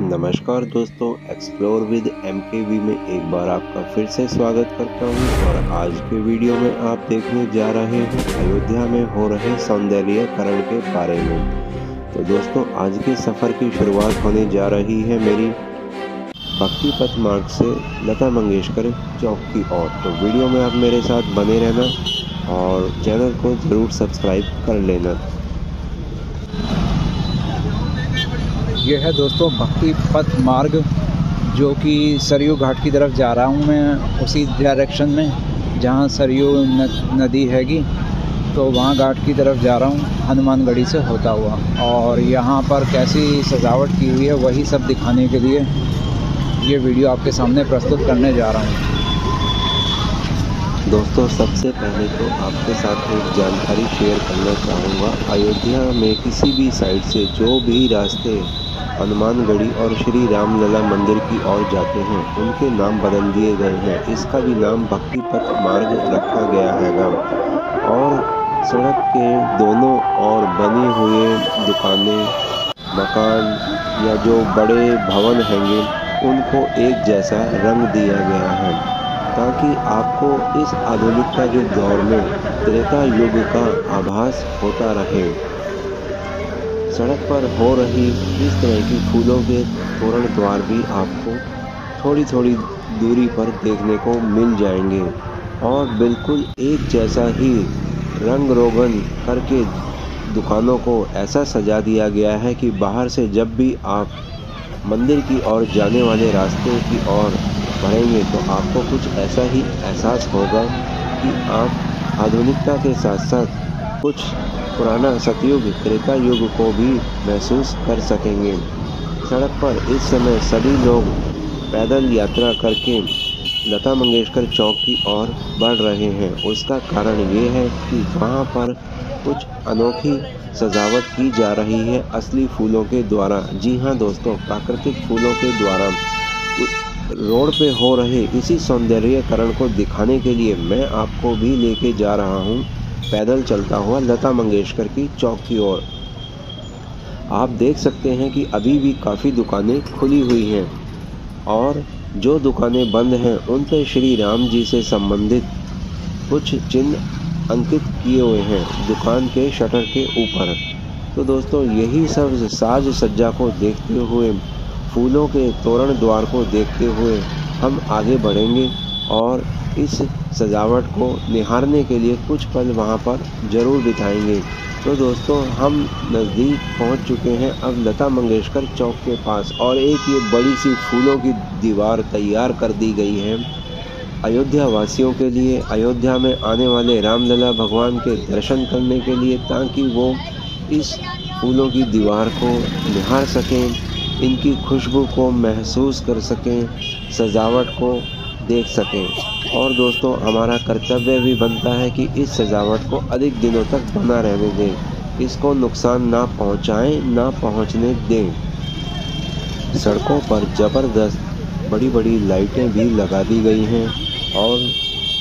नमस्कार दोस्तों explore with M में एक बार आपका फिर से स्वागत करता हूँ और आज के वीडियो में आप देखने जा रहे हैं अयोध्या में हो रहे सौंदर्यकरण के बारे में। तो दोस्तों, आज के सफ़र की शुरुआत होने जा रही है मेरी भक्ति पथ मार्ग से लता मंगेशकर चौक की ओर। तो वीडियो में आप मेरे साथ बने रहना और चैनल को ज़रूर सब्सक्राइब कर लेना। ये है दोस्तों भक्ति पथ मार्ग, जो कि सरयू घाट की तरफ़ जा रहा हूँ मैं, उसी डायरेक्शन में, जहाँ सरयू नदी हैगी तो वहाँ घाट की तरफ़ जा रहा हूँ, हनुमानगढ़ी से होता हुआ। और यहाँ पर कैसी सजावट की हुई है, वही सब दिखाने के लिए ये वीडियो आपके सामने प्रस्तुत करने जा रहा हूँ। दोस्तों, सबसे पहले तो आपके साथ एक जानकारी शेयर करना चाहूँगा। अयोध्या में किसी भी साइड से जो भी रास्ते हनुमानगढ़ी और श्री रामलला मंदिर की ओर जाते हैं। उनके नाम बदल दिए गए हैं। इसका भी नाम भक्ति पथ मार्ग रखा गया है और सड़क के दोनों ओर बने हुए दुकानें, मकान या जो बड़े भवन हैंगे, उनको एक जैसा रंग दिया गया है। ताकि आपको इस आधुनिकता के दौर में त्रेता युग का आभास होता रहे। सड़क पर हो रही इस तरह की फूलों के तोरण द्वार भी आपको थोड़ी थोड़ी दूरी पर देखने को मिल जाएँगे। और बिल्कुल एक जैसा ही रंग रोगन करके दुकानों को ऐसा सजा दिया गया है कि बाहर से जब भी आप मंदिर की ओर जाने वाले रास्ते की ओर बढ़ेंगे तो आपको कुछ ऐसा ही एहसास होगा कि आप आधुनिकता के साथ साथ कुछ पुराना सतयुग त्रेता युग को भी महसूस कर सकेंगे। सड़क पर इस समय सभी लोग पैदल यात्रा करके लता मंगेशकर चौक की ओर बढ़ रहे हैं। उसका कारण ये है कि वहाँ पर कुछ अनोखी सजावट की जा रही है। असली फूलों के द्वारा, जी हाँ दोस्तों, प्राकृतिक फूलों के द्वारा रोड पे हो रहे इसी सौंदर्यकरण को दिखाने के लिए मैं आपको भी लेके जा रहा हूँ। पैदल चलता हुआ लता मंगेशकर की चौक की ओर। आप देख सकते हैं कि अभी भी काफ़ी दुकानें खुली हुई हैं और जो दुकानें बंद हैं, उन पर श्री राम जी से संबंधित कुछ चिन्ह अंकित किए हुए हैं दुकान के शटर के ऊपर। तो दोस्तों, यही सब साज सज्जा को देखते हुए, फूलों के तोरण द्वार को देखते हुए हम आगे बढ़ेंगे। और इस सजावट को निहारने के लिए कुछ पल वहाँ पर ज़रूर बिताएँगे। तो दोस्तों, हम नज़दीक पहुँच चुके हैं अब लता मंगेशकर चौक के पास और एक ये बड़ी सी फूलों की दीवार तैयार कर दी गई है। अयोध्या वासियों के लिए, अयोध्या में आने वाले रामलला भगवान के दर्शन करने के लिए ताकि वो इस फूलों की दीवार को निहार सकें, इनकी खुशबू को महसूस कर सकें, सजावट को देख सकें। और दोस्तों, हमारा कर्तव्य भी बनता है कि इस सजावट को अधिक दिनों तक बना रहने दें। इसको नुकसान ना पहुंचाएँ, ना पहुँचने दें। सड़कों पर ज़बरदस्त बड़ी बड़ी लाइटें भी लगा दी गई हैं। और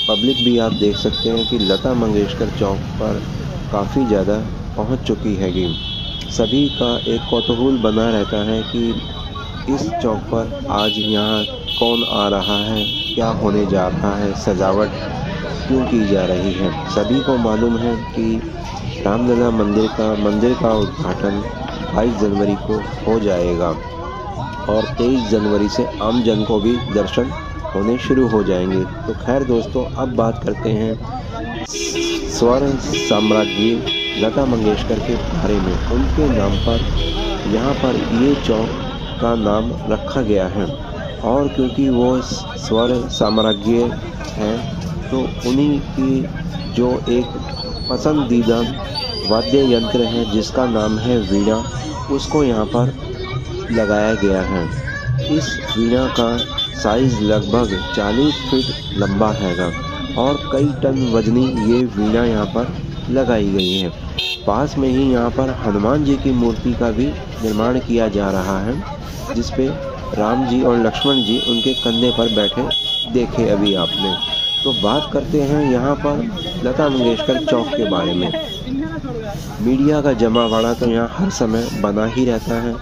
पब्लिक भी आप देख सकते हैं कि लता मंगेशकर चौक पर काफ़ी ज़्यादा पहुँच चुकी हैगी। सभी का एक कौतूहल बना रहता है कि इस चौक पर आज यहाँ कौन आ रहा है, क्या होने जा रहा है, सजावट क्यों की जा रही है? सभी को मालूम है कि रामलला मंदिर का मंदिर का उद्घाटन 22 जनवरी को हो जाएगा और 23 जनवरी से आम जन को भी दर्शन होने शुरू हो जाएँगे। तो खैर दोस्तों, अब बात करते हैं स्वर साम्राज्य लता मंगेशकर के बारे में। उनके नाम पर, यहाँ पर ये चौक का नाम रखा गया है। और क्योंकि वो स्वर साम्राज्य हैं तो उन्हीं की जो एक पसंदीदा वाद्य यंत्र है, जिसका नाम है वीणा, उसको यहाँ पर लगाया गया है। इस वीणा का साइज़ लगभग 40 फीट लंबा हैगा और कई टन वजनी ये वीणा यहाँ पर लगाई गई है। पास में ही यहाँ पर हनुमान जी की मूर्ति का भी निर्माण किया जा रहा है, जिसपे राम जी और लक्ष्मण जी उनके कंधे पर बैठे देखे अभी आपने। तो बात करते हैं यहाँ पर लता मंगेशकर चौक के बारे में। मीडिया का जमावाड़ा तो यहाँ हर समय बना ही रहता है।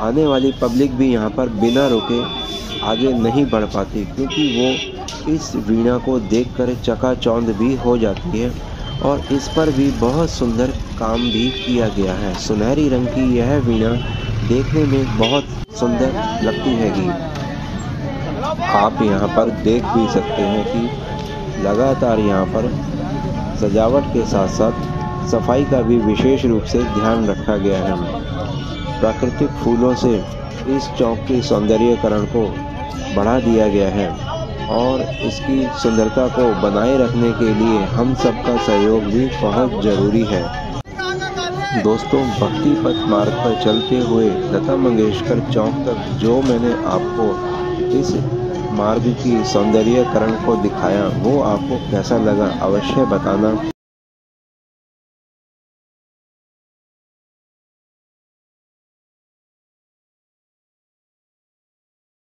आने वाली पब्लिक भी यहाँ पर बिना रुके आगे नहीं बढ़ पाती, क्योंकि वो इस वीणा को देखकर चकाचौंध भी हो जाती है और इस पर भी बहुत सुंदर काम भी किया गया है। सुनहरी रंग की यह वीणा देखने में बहुत सुंदर लगती हैगी आप यहाँ पर देख भी सकते हैं कि लगातार यहाँ पर सजावट के साथ साथ सफ़ाई का भी विशेष रूप से ध्यान रखा गया है। प्राकृतिक फूलों से इस चौक के सौंदर्यकरण को बढ़ा दिया गया है और इसकी सुंदरता को बनाए रखने के लिए हम सबका सहयोग भी बहुत ज़रूरी है। दोस्तों भक्ति पथ मार्ग पर चलते हुए लता मंगेशकर चौक तक जो मैंने आपको इस मार्ग की सौंदर्यकरण को दिखाया, वो आपको कैसा लगा अवश्य बताना।